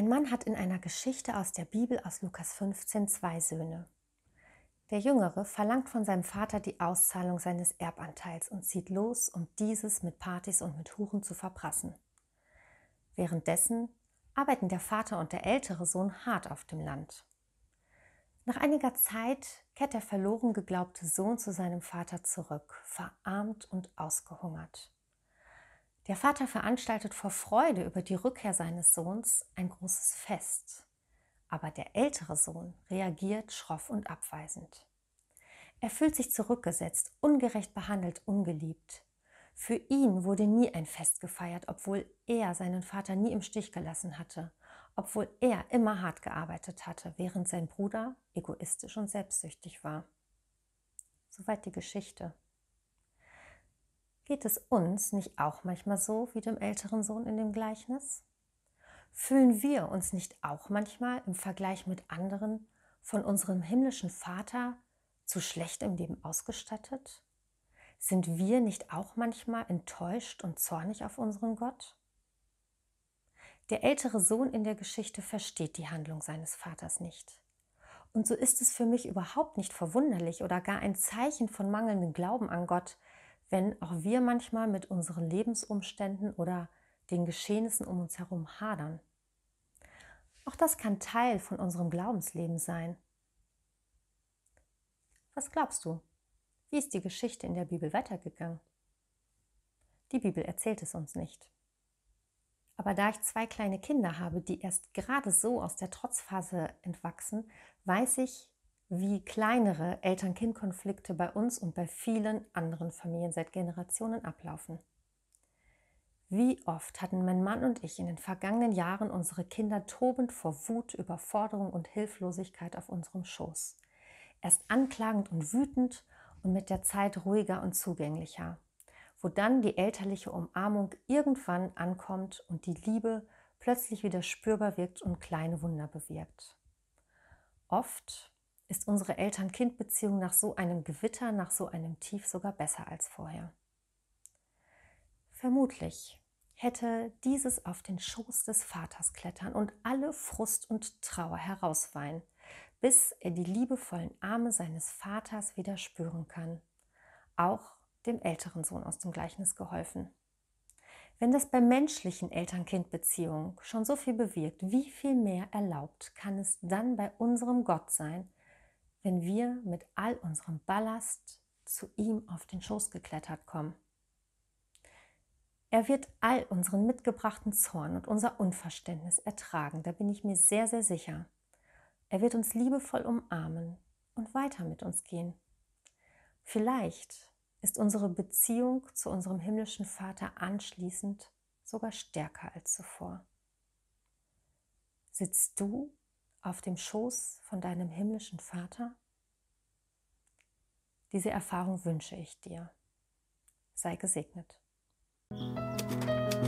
Ein Mann hat in einer Geschichte aus der Bibel aus Lukas 15 zwei Söhne. Der Jüngere verlangt von seinem Vater die Auszahlung seines Erbanteils und zieht los, um dieses mit Partys und mit Huren zu verprassen. Währenddessen arbeiten der Vater und der ältere Sohn hart auf dem Land. Nach einiger Zeit kehrt der verloren geglaubte Sohn zu seinem Vater zurück, verarmt und ausgehungert. Der Vater veranstaltet vor Freude über die Rückkehr seines Sohns ein großes Fest. Aber der ältere Sohn reagiert schroff und abweisend. Er fühlt sich zurückgesetzt, ungerecht behandelt, ungeliebt. Für ihn wurde nie ein Fest gefeiert, obwohl er seinen Vater nie im Stich gelassen hatte, obwohl er immer hart gearbeitet hatte, während sein Bruder egoistisch und selbstsüchtig war. Soweit die Geschichte. Geht es uns nicht auch manchmal so wie dem älteren Sohn in dem Gleichnis? Fühlen wir uns nicht auch manchmal im Vergleich mit anderen von unserem himmlischen Vater zu schlecht im Leben ausgestattet? Sind wir nicht auch manchmal enttäuscht und zornig auf unseren Gott? Der ältere Sohn in der Geschichte versteht die Handlung seines Vaters nicht. Und so ist es für mich überhaupt nicht verwunderlich oder gar ein Zeichen von mangelndem Glauben an Gott, wenn auch wir manchmal mit unseren Lebensumständen oder den Geschehnissen um uns herum hadern. Auch das kann Teil von unserem Glaubensleben sein. Was glaubst du? Wie ist die Geschichte in der Bibel weitergegangen? Die Bibel erzählt es uns nicht. Aber da ich zwei kleine Kinder habe, die erst gerade so aus der Trotzphase entwachsen, weiß ich, wie kleinere Eltern-Kind-Konflikte bei uns und bei vielen anderen Familien seit Generationen ablaufen. Wie oft hatten mein Mann und ich in den vergangenen Jahren unsere Kinder tobend vor Wut, Überforderung und Hilflosigkeit auf unserem Schoß. Erst anklagend und wütend und mit der Zeit ruhiger und zugänglicher, wo dann die elterliche Umarmung irgendwann ankommt und die Liebe plötzlich wieder spürbar wirkt und kleine Wunder bewirkt. Oft ist unsere Eltern-Kind-Beziehung nach so einem Gewitter, nach so einem Tief sogar besser als vorher. Vermutlich hätte dieses auf den Schoß des Vaters klettern und alle Frust und Trauer herausweinen, bis er die liebevollen Arme seines Vaters wieder spüren kann. Auch dem älteren Sohn aus dem Gleichnis geholfen. Wenn das bei menschlichen Eltern-Kind-Beziehungen schon so viel bewirkt, wie viel mehr erlaubt kann es dann bei unserem Gott sein, wenn wir mit all unserem Ballast zu ihm auf den Schoß geklettert kommen? Er wird all unseren mitgebrachten Zorn und unser Unverständnis ertragen, da bin ich mir sehr, sehr sicher. Er wird uns liebevoll umarmen und weiter mit uns gehen. Vielleicht ist unsere Beziehung zu unserem himmlischen Vater anschließend sogar stärker als zuvor. Sitzt du auf dem Schoß von deinem himmlischen Vater? Diese Erfahrung wünsche ich dir. Sei gesegnet. Musik